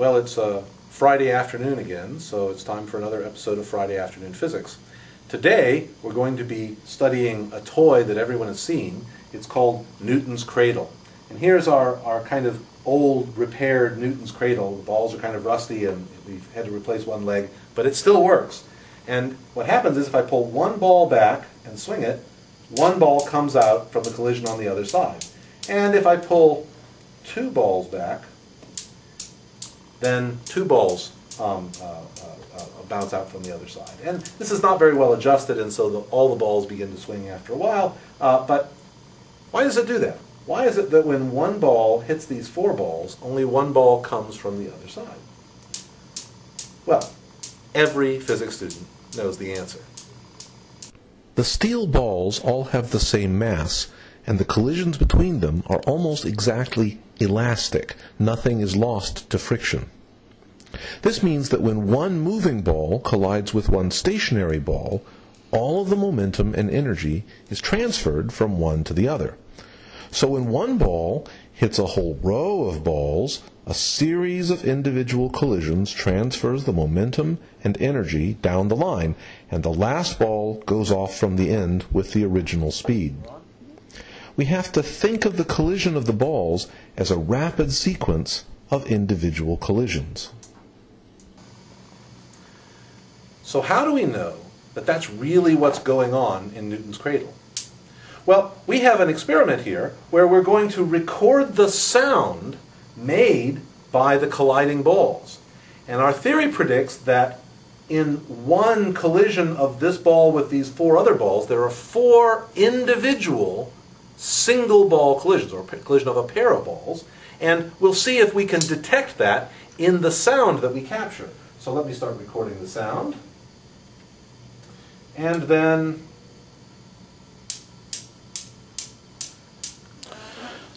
Well, it's uh, Friday afternoon again, so it's time for another episode of Friday Afternoon Physics. Today, we're going to be studying a toy that everyone has seen. It's called Newton's Cradle. And here's our, our kind of old, repaired Newton's Cradle. The balls are kind of rusty and we've had to replace one leg, but it still works. And what happens is if I pull one ball back and swing it, one ball comes out from the collision on the other side. And if I pull two balls back, then two balls um, uh, uh, uh, bounce out from the other side. And this is not very well adjusted, and so the, all the balls begin to swing after a while. Uh, but why does it do that? Why is it that when one ball hits these four balls, only one ball comes from the other side? Well, every physics student knows the answer. The steel balls all have the same mass, and the collisions between them are almost exactly elastic. Nothing is lost to friction. This means that when one moving ball collides with one stationary ball, all of the momentum and energy is transferred from one to the other. So when one ball hits a whole row of balls, a series of individual collisions transfers the momentum and energy down the line, and the last ball goes off from the end with the original speed. We have to think of the collision of the balls as a rapid sequence of individual collisions. So how do we know that that's really what's going on in Newton's cradle? Well, we have an experiment here where we're going to record the sound made by the colliding balls. And our theory predicts that in one collision of this ball with these four other balls, there are four individual single ball collisions, or collision of a pair of balls. And we'll see if we can detect that in the sound that we capture. So let me start recording the sound. And then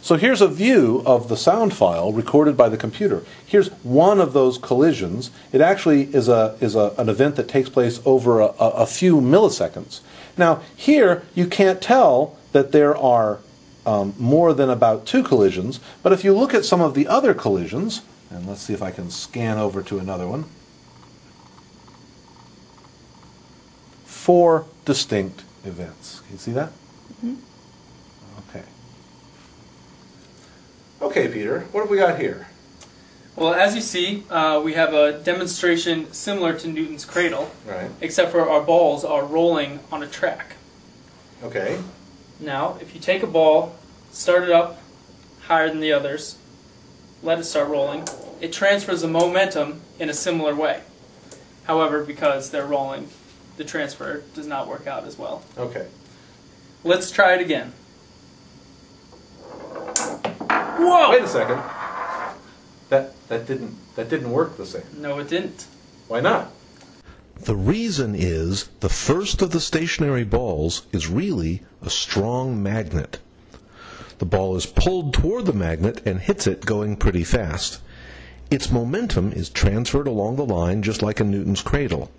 So here's a view of the sound file recorded by the computer. Here's one of those collisions. It actually is, a, is a, an event that takes place over a, a, few milliseconds. Now, here you can't tell that there are um, more than about two collisions, but if you look at some of the other collisions, and let's see if I can scan over to another one, four distinct events. Can you see that? Mm -hmm. Okay. Okay, Peter, what have we got here? Well, as you see, uh, we have a demonstration similar to Newton's cradle, right. except for our balls are rolling on a track. Okay. Now, if you take a ball, start it up higher than the others, let it start rolling, it transfers the momentum in a similar way. However, because they're rolling the transfer does not work out as well. Okay. Let's try it again. Whoa! Wait a second. That that didn't that didn't work the same. No, it didn't. Why not? The reason is the first of the stationary balls is really a strong magnet. The ball is pulled toward the magnet and hits it going pretty fast. Its momentum is transferred along the line just like a Newton's cradle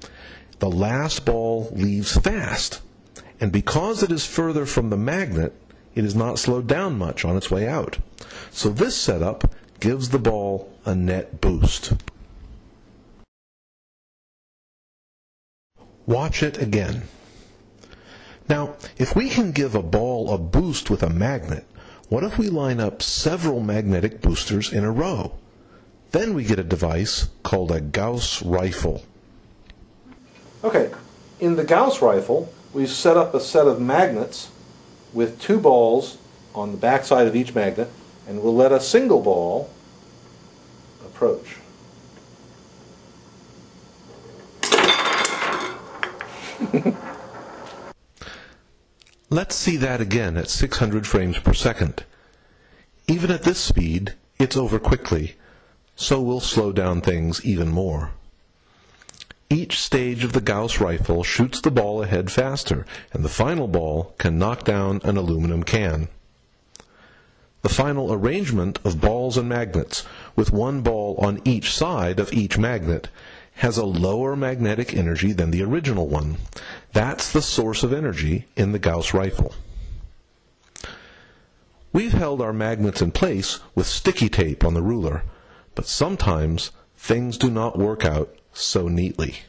the last ball leaves fast. And because it is further from the magnet, it is not slowed down much on its way out. So this setup gives the ball a net boost. Watch it again. Now, if we can give a ball a boost with a magnet, what if we line up several magnetic boosters in a row? Then we get a device called a Gauss rifle. Okay, in the Gauss rifle, we've set up a set of magnets with two balls on the backside of each magnet, and we'll let a single ball approach. Let's see that again at 600 frames per second. Even at this speed, it's over quickly, so we'll slow down things even more. Each stage of the Gauss rifle shoots the ball ahead faster, and the final ball can knock down an aluminum can. The final arrangement of balls and magnets, with one ball on each side of each magnet, has a lower magnetic energy than the original one. That's the source of energy in the Gauss rifle. We've held our magnets in place with sticky tape on the ruler, but sometimes things do not work out so neatly.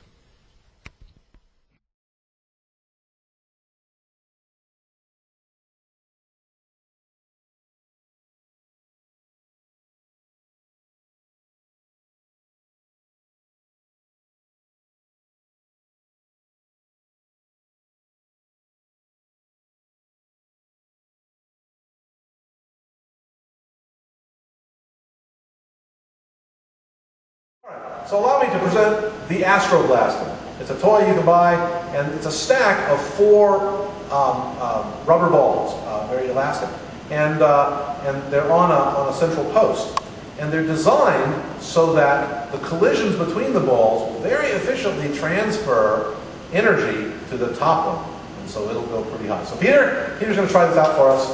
So allow me to present the Astroblaster. It's a toy you can buy, and it's a stack of four um, um, rubber balls, uh, very elastic, and uh, and they're on a on a central post, and they're designed so that the collisions between the balls will very efficiently transfer energy to the top one, and so it'll go pretty high. So Peter, Peter's going to try this out for us,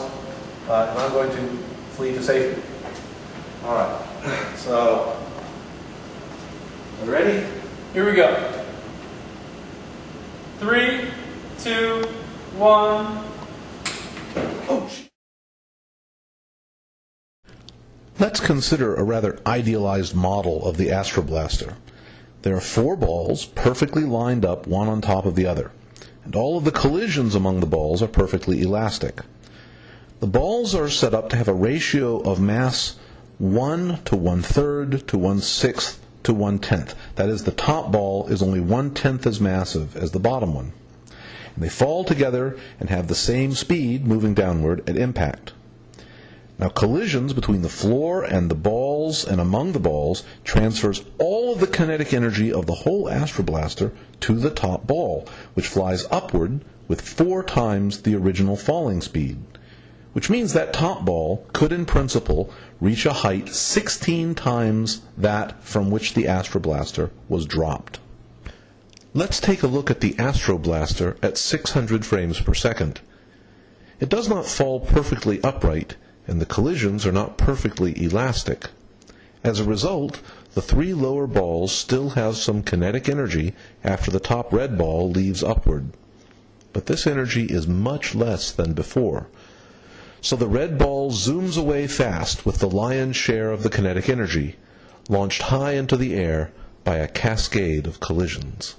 uh, and I'm going to flee to safety. All right. So. You ready? Here we go. Three, two, one. Oh, Let's consider a rather idealized model of the Astroblaster. There are four balls perfectly lined up one on top of the other, and all of the collisions among the balls are perfectly elastic. The balls are set up to have a ratio of mass 1 to 1 third to 1 sixth to one tenth. That is, the top ball is only one tenth as massive as the bottom one. And they fall together and have the same speed moving downward at impact. Now, collisions between the floor and the balls and among the balls transfers all of the kinetic energy of the whole astroblaster to the top ball, which flies upward with four times the original falling speed. Which means that top ball could, in principle, reach a height 16 times that from which the astroblaster was dropped. Let's take a look at the astroblaster at 600 frames per second. It does not fall perfectly upright, and the collisions are not perfectly elastic. As a result, the three lower balls still have some kinetic energy after the top red ball leaves upward. But this energy is much less than before. So the red ball zooms away fast with the lion's share of the kinetic energy, launched high into the air by a cascade of collisions.